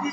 Oh,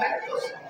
百个。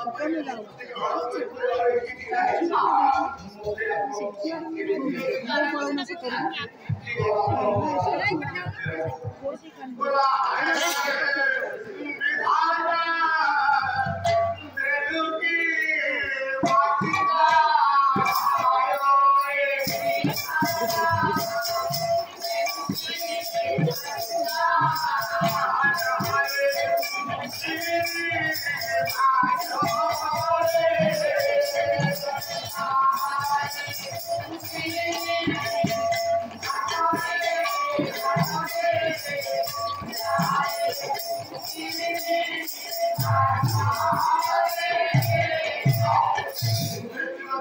Terima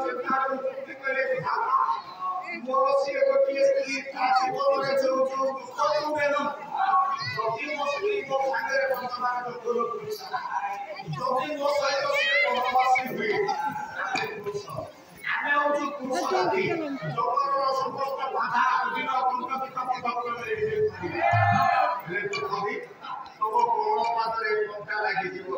योजना को पूरी करे बिहार मोसी एगो टीएसपी काची को करे जो जो को बेनो सोती मोसी को संगे वर्तमान को दोलो पुलिस सोती मोसी को से कोवासी हुई हमें उस कुर्सी जोकर और सुपोष का बाधा बिना उनका पिता पिता को ले ले तो अभी तो वो कोरोना पर एक पंक्ति लगी थी वो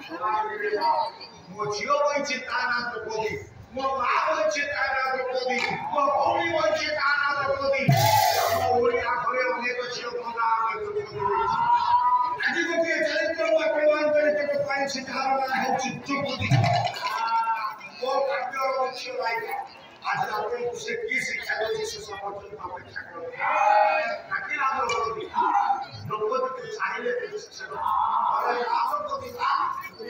ମୋ ଝିଅ ବହିଛି ତା ନାଁ ଦ୍ରୌପଦୀ ମୋ ମା ବହିଛି ତା ନାଁ ଦ୍ରୌପଦୀ ମୋ ଭଉଣୀ ବହିଛି ତା ନାଁ ଦ୍ରୌପଦୀ ଆମ ଓଡ଼ିଆ ଘରେ ଅନେକ ଝିଅଙ୍କ ନାଁ ଆମେ ଦ୍ରୌପଦୀ ରହିଛି ଆଜି ଗୋଟିଏ ଚରିତ୍ର ବା ପ୍ରମାଣଚରିତ୍ରକୁ ପାଇଁ ସେଠାର ନାଁ ହେଉଛି ଦ୍ରୌପଦୀ ମୋ ଭାଗ୍ୟର ମୁଖ୍ୟ ଲାଇକା আজ আপনার সে কি শিক্ষা দিয়েছে সে সম্পর্কে অপেক্ষা করবে তাকে আদর করবে দ্রৌপদীকে চাইলে শিক্ষা ଲୋକମାନେ ସେଥିରେ ଅନେକ ଲୋକମାନେ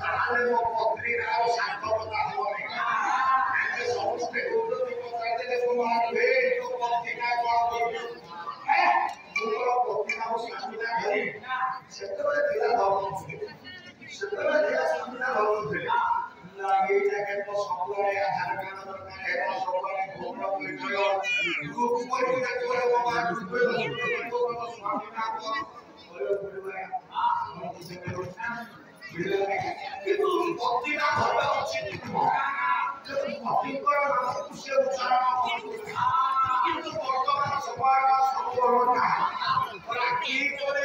ତାହେଲେ ମୋ ପତ୍ନୀ ଆଉ ସାର୍ଥକ কিন্তু বর্তমান সময় বা সম্পর্ক কি করে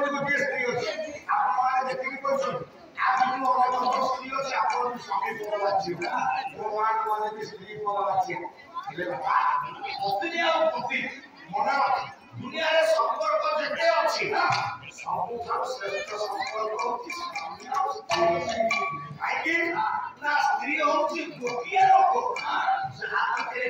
কিন্তু টেস্ট হচ্ছে আপনারা যে কি করছেন আপনি অনেক স্ত্রী হচ্ছে আপনার সঙ্গে বলা যাচ্ছে না প্রমাণ অনেক স্ত্রী বলা যাচ্ছে প্রতিনিয়ত প্রতি মনে রাখি দুনিয়ার সম্পর্ক যেতে ସବୁଠାରୁ ଶ୍ରେଷ୍ଠ ସମ୍ପର୍କ କାହିଁକି ନା ସ୍ତ୍ରୀ ହଉଛି ଗୋଟିଏ ଲୋକ ସେଥିରେ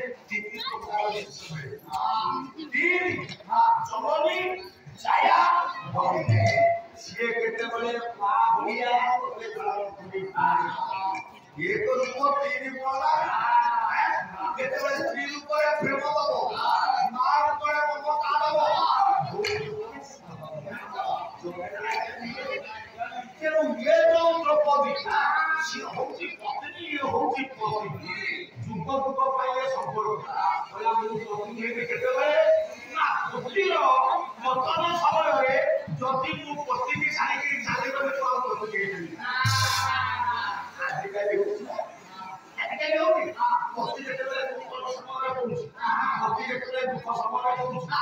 ঠিক করবো যুগ যুগ পাই সম্পর্ক কেতবে না পুঁথির মতନ ସମୟରେ ଯଦି ମୁଁ ପତିକି ଛାଡ଼ିକି ଚାଲିଗଲେ କ'ଣ କରୁଛି ଆଜିକାଲି ହେଉଛି ଆଜିକାଲି ହେଉଛି ପତି ଯେତେବେଳେ ଦୁଃଖ ସମୟରେ ପଡ଼ୁଛି ପତି ଯେତେବେଳେ ଦୁଃଖ ସମୟରେ ପଡ଼ୁଛି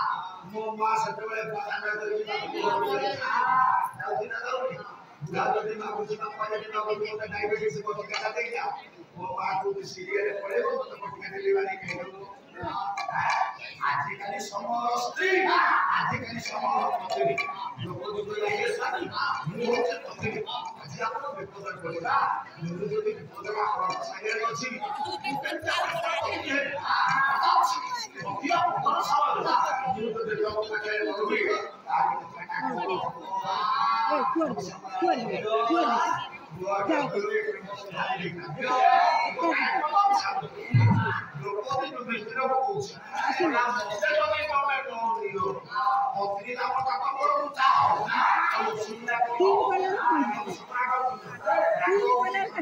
ମୋ ମା ସେତେବେଳେ ବାହାନା କରିକି ଯାଉଛି ନା ଯାଉଛି ବୁଢ଼ା ଯଦି ମାଗୁଛି ବାପା ଯଦି ମାଗୁଛି ମୋତେ ଡାଇବେଟିସ୍ ବଟିକା ଦେଇଯାଉ ଆଜିକାଲି ସମୟ ସ୍ତ୍ରୀ ଆଜିକାଲି ସମୟ ଲୋକ ଯୋଗ ମୁଁ ହଉଛି ପ୍ରତିନିଧି ଆଜି ଆପଣ ବିପଦ କରିବା ମୁଁ ଯଦି ବିପଦରେ ଆପଣଙ୍କ ସାଙ୍ଗରେ ଅଛି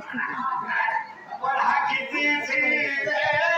किसी से